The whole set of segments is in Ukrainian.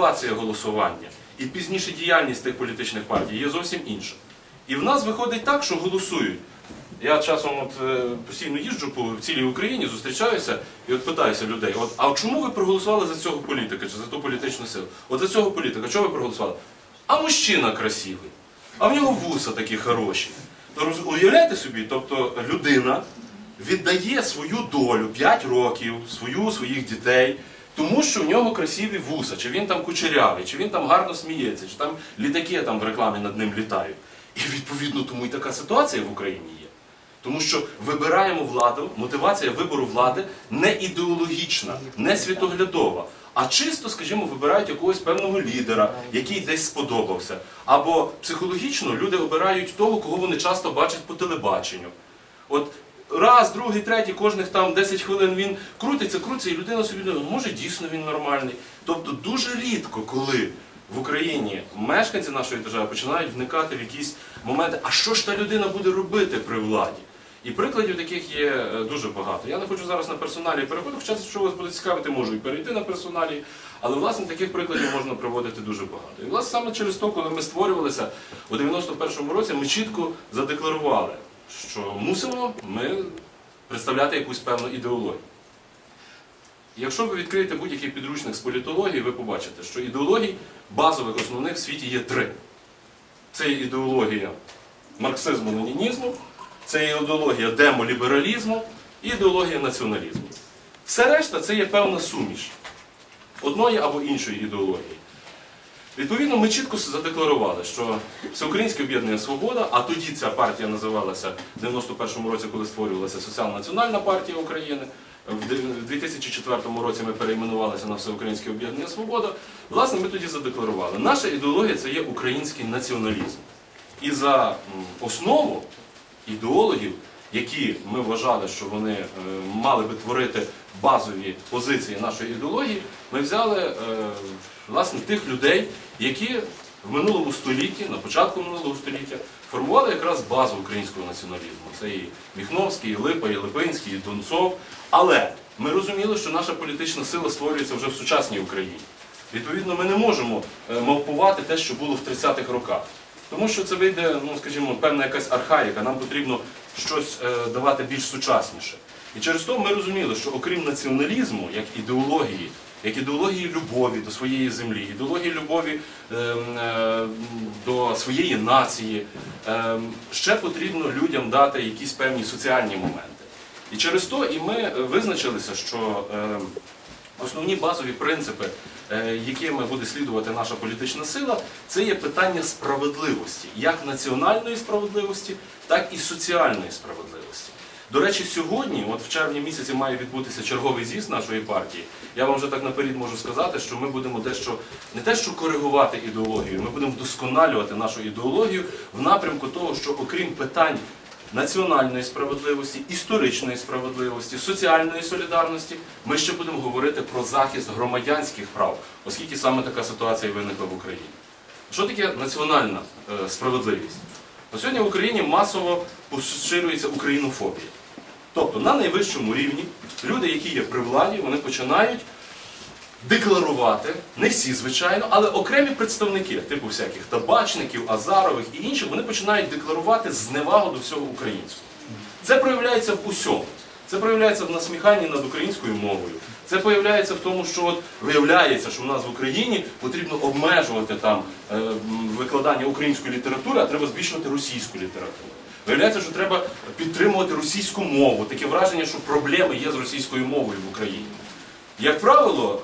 мотивація голосування і пізніше діяльність тих політичних партій є зовсім інша. І в нас виходить так, що голосують. Я часом от, е, постійно їжджу по цілій Україні, зустрічаюся і от питаюся людей: от, а чому ви проголосували за цього політика чи за ту політичну силу? От за цього політика, чого ви проголосували? А мужчина красивий, а в нього вуса такі хороші. То Уявляєте собі, тобто людина віддає свою долю 5 років, свою, своїх дітей, тому що в нього красиві вуса, чи він там кучерявий, чи він там гарно сміється, чи там літаки там в рекламі над ним літають. І відповідно тому і така ситуація в Україні є. Тому що вибираємо владу, мотивація вибору влади не ідеологічна, не світоглядова, а чисто, скажімо, вибирають якогось певного лідера, який десь сподобався. Або психологічно люди обирають того, кого вони часто бачать по телебаченню. От раз, другий, третій, кожних там 10 хвилин він крутиться, крутиться, і людина собі думає, може дійсно він нормальний. Тобто дуже рідко, коли в Україні мешканці нашої держави починають вникати в якісь моменти, а що ж та людина буде робити при владі? І прикладів таких є е, дуже багато. Я не хочу зараз на персоналі переходити, хоча, якщо вас буде цікавити, можу і перейти на персоналі. Але власне таких прикладів можна приводити дуже багато. І власне саме через то, коли ми створювалися у 91-му році, ми чітко задекларували, що мусимо ми представляти якусь певну ідеологію. Якщо ви відкриєте будь-який підручник з політології, ви побачите, що ідеологій базових основних в світі є три. Це ідеологія марксизму-ленінізму, це ідеологія демолібералізму і ідеологія націоналізму. Все решта це є певна суміш одної або іншої ідеології. Відповідно, ми чітко задекларували, що Всеукраїнське об'єднання Свобода, а тоді ця партія називалася в 91-му році, коли створювалася Соціал-Національна партія України. В де- 2004 році ми перейменувалися на Всеукраїнське об'єднання Свобода. Власне, ми тоді задекларували. Наша ідеологія це є український націоналізм. І за основу ідеологів, які ми вважали, що вони е, мали би творити базові позиції нашої ідеології, ми взяли е, власне тих людей, які в минулому столітті, на початку минулого століття, формували якраз базу українського націоналізму. Це і Міхновський, і Липа, і Липинський, і Донцов. Але ми розуміли, що наша політична сила створюється вже в сучасній Україні. Відповідно, ми не можемо е, мавпувати те, що було в 30-х роках. Тому що це вийде, ну скажімо, певна якась архаїка, нам потрібно щось е, давати більш сучасніше. І через то ми розуміли, що окрім націоналізму, як ідеології, як ідеології любові до своєї землі, ідеології любові ем, е, до своєї нації, ем, ще потрібно людям дати якісь певні соціальні моменти. І через то і ми визначилися, що ем, Основні базові принципи, якими буде слідувати наша політична сила, це є питання справедливості, як національної справедливості, так і соціальної справедливості. До речі, сьогодні, от в червні місяці, має відбутися черговий з'їзд нашої партії. Я вам вже так наперед можу сказати, що ми будемо дещо не те, що коригувати ідеологію, ми будемо вдосконалювати нашу ідеологію в напрямку того, що окрім питань національної справедливості, історичної справедливості, соціальної солідарності, ми ще будемо говорити про захист громадянських прав, оскільки саме така ситуація виникла в Україні. Що таке національна е, справедливість? На сьогодні в Україні масово поширюється українофобія. Тобто на найвищому рівні люди, які є при владі, вони починають декларувати, не всі, звичайно, але окремі представники, типу всяких табачників, азарових і інших, вони починають декларувати зневагу до всього українського. Це проявляється в усьому. Це проявляється в насміханні над українською мовою. Це проявляється в тому, що от виявляється, що в нас в Україні потрібно обмежувати там е, викладання української літератури, а треба збільшувати російську літературу. Виявляється, що треба підтримувати російську мову. Таке враження, що проблеми є з російською мовою в Україні. Як правило,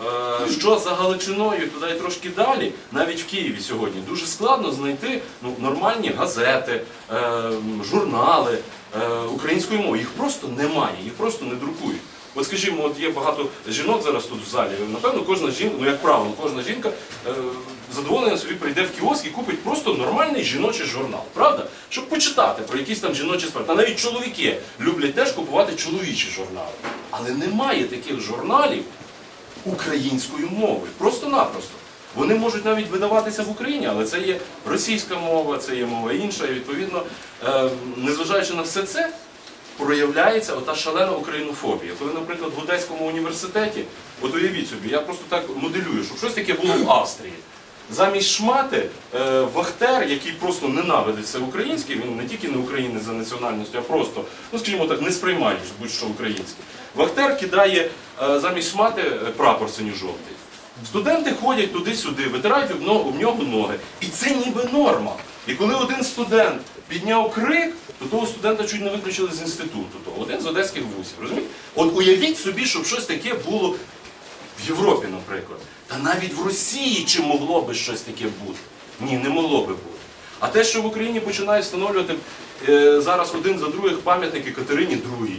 е, що за Галичиною туди і трошки далі, навіть в Києві сьогодні, дуже складно знайти ну, нормальні газети, е, журнали е, українською мовою. Їх просто немає, їх просто не друкують. От скажімо, от є багато жінок зараз тут в залі. Напевно, кожна жінка, ну як правило, кожна жінка задоволена собі прийде в кіоск і купить просто нормальний жіночий журнал, правда? Щоб почитати про якісь там жіночі справи. Та навіть чоловіки люблять теж купувати чоловічі журнали. Але немає таких журналів українською мовою. Просто-напросто. Вони можуть навіть видаватися в Україні, але це є російська мова, це є мова інша. І відповідно, е, незважаючи на все це, проявляється ота шалена українофобія. Коли, наприклад, в Одеському університеті, от уявіть собі, я просто так моделюю, щоб щось таке було в Австрії. Замість шмати е, Вахтер, який просто ненавидить все українське, він не тільки не українець за національністю, а просто, ну скажімо так, не сприймає будь-що українське. Вахтер кидає е, замість шмати е, прапор синьо-жовтий. Студенти ходять туди-сюди, витирають но- нього ноги. І це ніби норма. І коли один студент підняв крик, то того студента чуть не виключили з інституту. То один з одеських вузів. Розумієте? От уявіть собі, щоб щось таке було в Європі, наприклад. Та навіть в Росії чи могло би щось таке бути? Ні, не могло би бути. А те, що в Україні починають встановлювати е, зараз один за других пам'ятники Катерині II.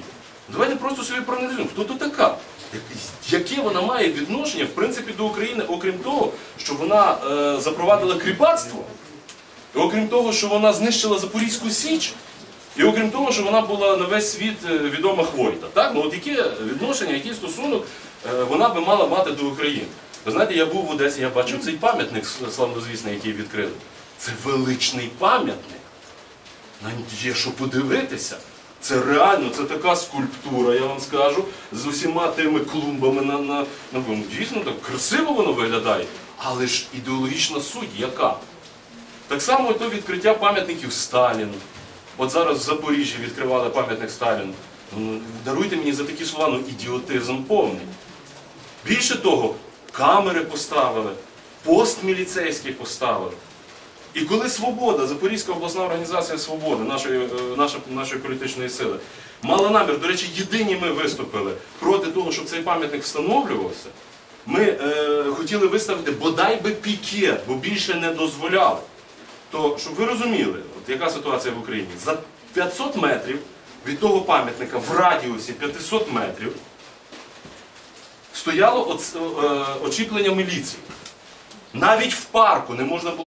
Давайте просто собі проаналізуємо, хто то така? Яке вона має відношення, в принципі, до України, окрім того, що вона е, запровадила кріпацтво, і окрім того, що вона знищила Запорізьку Січ, і окрім того, що вона була на весь світ е, відома Хвойта. Так? Ну, от яке відношення, який стосунок вона би мала мати до України? Ви знаєте, я був в Одесі, я бачив цей пам'ятник славнозвісний, який відкрили. Це величний пам'ятник. На є що подивитися. Це реально, це така скульптура, я вам скажу, з усіма тими клумбами на, на, на дійсно так красиво воно виглядає. Але ж ідеологічна суть яка? Так само то відкриття пам'ятників Сталіну. От зараз в Запоріжжі відкривали пам'ятник Сталіну. Ну, даруйте мені за такі слова, ну ідіотизм повний. Більше того, камери поставили, пост міліцейський поставили. І коли Свобода, Запорізька обласна організація Свободи, нашої, е, наша- нашої політичної сили, мала намір, до речі, єдині ми виступили проти того, щоб цей пам'ятник встановлювався, ми е, хотіли виставити бодай би пікет, бо більше не дозволяли. То, щоб ви розуміли, от яка ситуація в Україні, за 500 метрів від того пам'ятника в радіусі 500 метрів стояло оц- е, очіплення міліції. Навіть в парку не можна було.